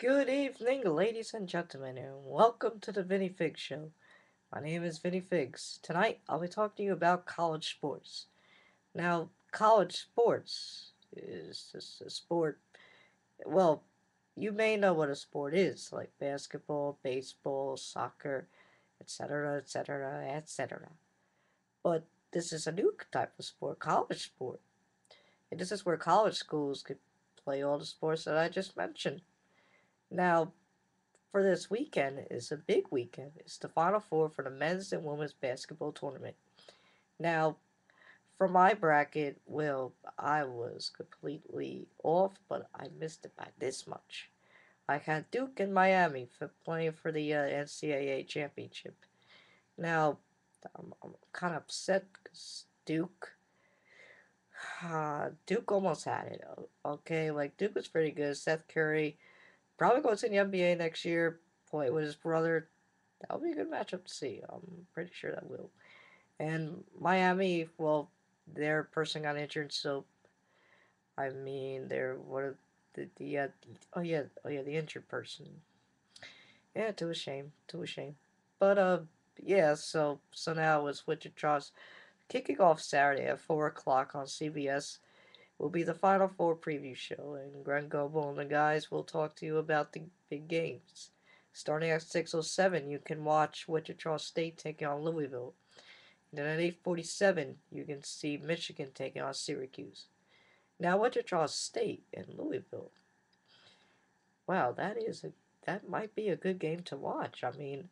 Good evening, ladies and gentlemen, and welcome to the Vinny Figs Show. My name is Vinny Figs. Tonight, I'll be talking to you about college sports. Now, college sports is just a sport. Well, you may know what a sport is, like basketball, baseball, soccer, etc., etc., etc. But this is a new type of sport, college sport. And this is where college schools could play all the sports that I just mentioned. Now, for this weekend is a big weekend. It's the Final Four for the men's and women's basketball tournament. Now, for my bracket, well, I was completely off, but I missed it by this much. I had Duke and Miami for playing for the uh, NCAA championship. Now, I'm, I'm kind of upset because Duke, uh, Duke almost had it. Okay, like Duke was pretty good. Seth Curry Probably go to the NBA next year, play with his brother. That'll be a good matchup to see. I'm pretty sure that will. And Miami, well, their person got injured, so I mean, they're what are the the uh, oh yeah oh yeah the injured person. Yeah, to a shame, to a shame. But uh, yeah. So so now it's Wichita's kicking off Saturday at four o'clock on CBS will be the Final Four preview show, and Greg Gumbel and the guys will talk to you about the big games. Starting at 6.07, you can watch Wichita State taking on Louisville. then at 8.47, you can see Michigan taking on Syracuse. Now, Wichita State and Louisville. Wow, that is a that might be a good game to watch. I mean,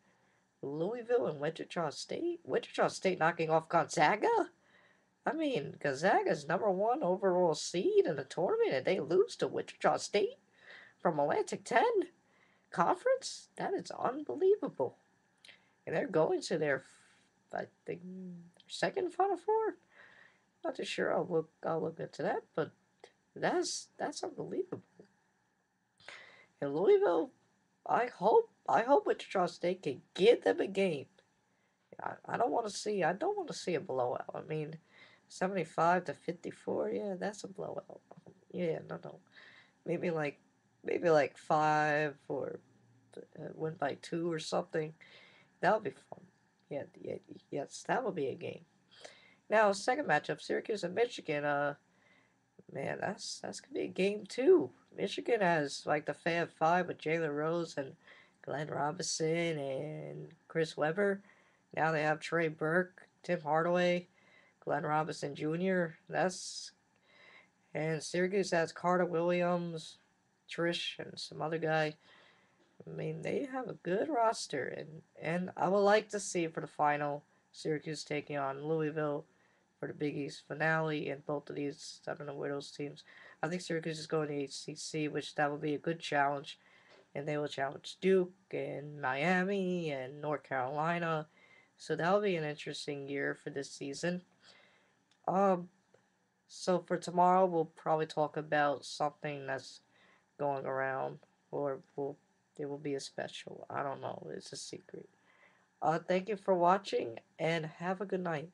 Louisville and Wichita State? Wichita State knocking off Gonzaga? I mean, Gonzaga's number one overall seed in the tournament, and they lose to Wichita State from Atlantic 10 conference? That is unbelievable. And they're going to their, I think, second Final Four. Not too sure. I'll look. I'll look into that, but that's that's unbelievable. In Louisville, I hope I hope Wichita State can give them a game. I, I don't want to see. I don't want to see a blowout. I mean, 75 to 54, yeah, that's a blowout. Yeah, no, no. Maybe like, maybe like five or uh, by two or something. That would be fun. Yeah, yeah, yes, that would be a game. Now, second matchup, Syracuse and Michigan. Uh, man, that's that's gonna be a game too. Michigan has like the Fab Five with Jalen Rose and Glenn Robinson and Chris Webber. Now they have Trey Burke, Tim Hardaway, Glenn Robinson Jr. That's and Syracuse has Carter Williams, Triche, and some other guy. I mean, they have a good roster, and and I would like to see for the final Syracuse taking on Louisville for the Big East finale, and both of these I don't know where those teams. I think Syracuse is going to ACC, which that would be a good challenge, and they will challenge Duke and Miami and North Carolina. So that'll be an interesting year for this season. Um, so for tomorrow, we'll probably talk about something that's going around, or will there will be a special. I don't know. It's a secret. Uh, thank you for watching, and have a good night.